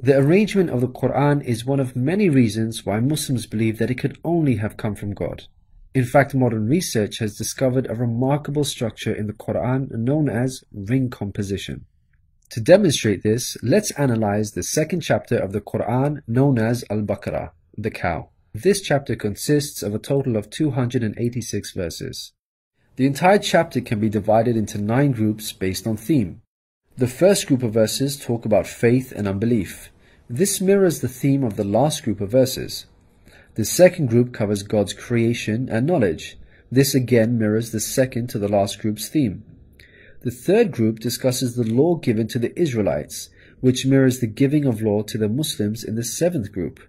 The arrangement of the Quran is one of many reasons why Muslims believe that it could only have come from God. In fact, modern research has discovered a remarkable structure in the Quran known as ring composition. To demonstrate this, let's analyze the second chapter of the Quran known as Al-Baqarah, the cow. This chapter consists of a total of 286 verses. The entire chapter can be divided into nine groups based on theme. The first group of verses talk about faith and unbelief. This mirrors the theme of the last group of verses. The second group covers God's creation and knowledge. This again mirrors the second to the last group's theme. The third group discusses the law given to the Israelites, which mirrors the giving of law to the Muslims in the seventh group.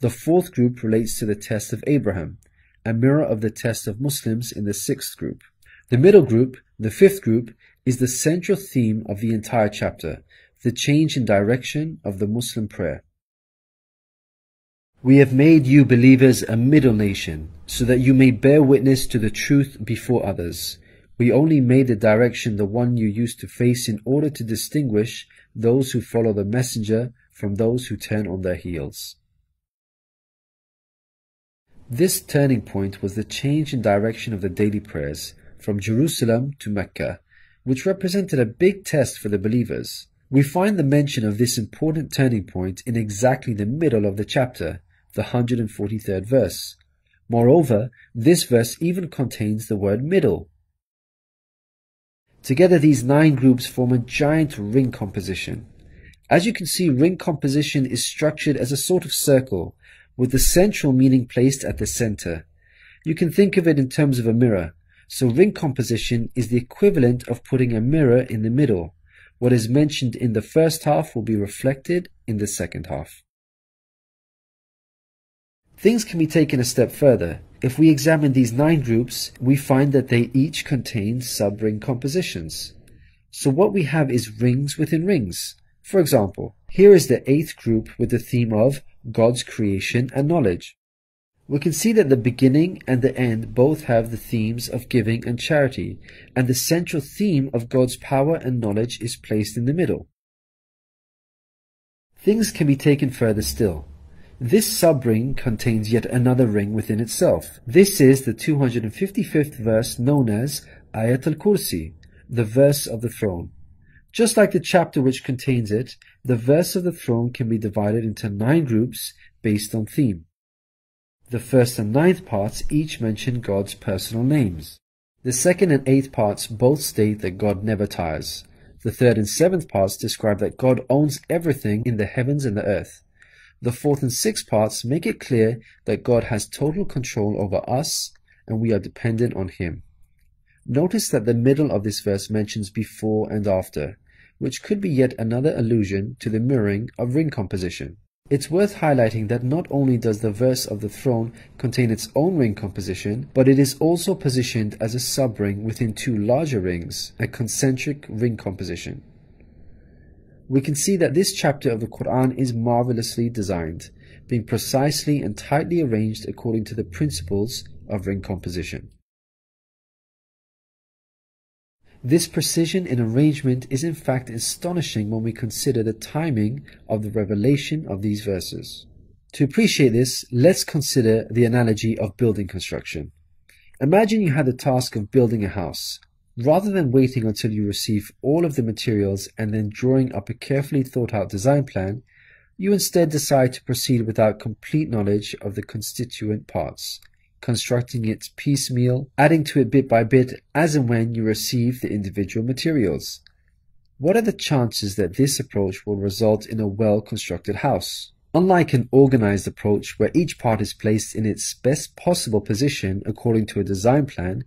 The fourth group relates to the test of Abraham, a mirror of the test of Muslims in the sixth group. The middle group, the fifth group, is the central theme of the entire chapter, the change in direction of the Muslim prayer. We have made you believers a middle nation, so that you may bear witness to the truth before others. We only made the direction the one you used to face in order to distinguish those who follow the messenger from those who turn on their heels. This turning point was the change in direction of the daily prayers from Jerusalem to Mecca, which represented a big test for the believers. We find the mention of this important turning point in exactly the middle of the chapter, the 143rd verse. Moreover, this verse even contains the word middle. Together these nine groups form a giant ring composition. As you can see, ring composition is structured as a sort of circle, with the central meaning placed at the center. You can think of it in terms of a mirror. So ring composition is the equivalent of putting a mirror in the middle. What is mentioned in the first half will be reflected in the second half. Things can be taken a step further. If we examine these nine groups, we find that they each contain sub-ring compositions. So what we have is rings within rings. For example, here is the eighth group with the theme of God's creation and knowledge. We can see that the beginning and the end both have the themes of giving and charity, and the central theme of God's power and knowledge is placed in the middle. Things can be taken further still. This sub-ring contains yet another ring within itself. This is the 255th verse known as Ayat al-Kursi, the verse of the throne. Just like the chapter which contains it, the verse of the throne can be divided into nine groups based on theme. The first and ninth parts each mention God's personal names. The second and eighth parts both state that God never tires. The third and seventh parts describe that God owns everything in the heavens and the earth. The fourth and sixth parts make it clear that God has total control over us and we are dependent on Him. Notice that the middle of this verse mentions before and after, which could be yet another allusion to the mirroring of ring composition. It's worth highlighting that not only does the verse of the throne contain its own ring composition, but it is also positioned as a sub-ring within two larger rings, a concentric ring composition. We can see that this chapter of the Quran is marvelously designed, being precisely and tightly arranged according to the principles of ring composition. This precision in arrangement is in fact astonishing when we consider the timing of the revelation of these verses. To appreciate this, let's consider the analogy of building construction. Imagine you had the task of building a house. Rather than waiting until you receive all of the materials and then drawing up a carefully thought out design plan, you instead decide to proceed without complete knowledge of the constituent parts constructing it piecemeal, adding to it bit by bit as and when you receive the individual materials. What are the chances that this approach will result in a well constructed house? Unlike an organized approach where each part is placed in its best possible position according to a design plan,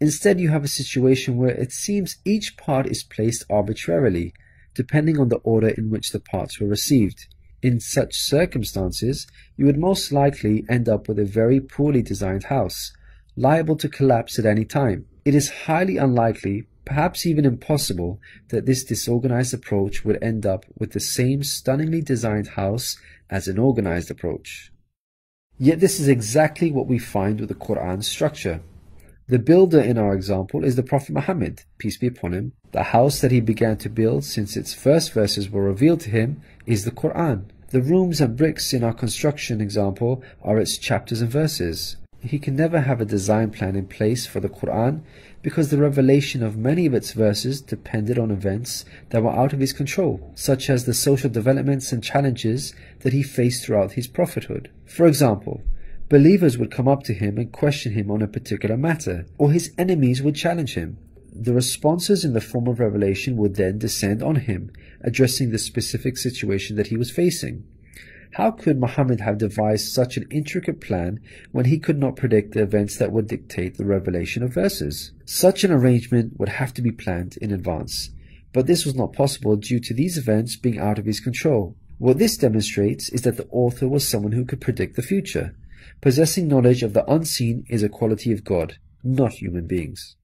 instead you have a situation where it seems each part is placed arbitrarily, depending on the order in which the parts were received. In such circumstances, you would most likely end up with a very poorly designed house, liable to collapse at any time. It is highly unlikely, perhaps even impossible, that this disorganized approach would end up with the same stunningly designed house as an organized approach. Yet this is exactly what we find with the Quran's structure. The builder in our example is the Prophet Muhammad, peace be upon him. The house that he began to build since its first verses were revealed to him is the Quran. The rooms and bricks in our construction example are its chapters and verses. He can never have a design plan in place for the Quran because the revelation of many of its verses depended on events that were out of his control, such as the social developments and challenges that he faced throughout his prophethood. For example, Believers would come up to him and question him on a particular matter, or his enemies would challenge him. The responses in the form of revelation would then descend on him, addressing the specific situation that he was facing. How could Muhammad have devised such an intricate plan when he could not predict the events that would dictate the revelation of verses? Such an arrangement would have to be planned in advance, but this was not possible due to these events being out of his control. What this demonstrates is that the author was someone who could predict the future. Possessing knowledge of the unseen is a quality of God, not human beings.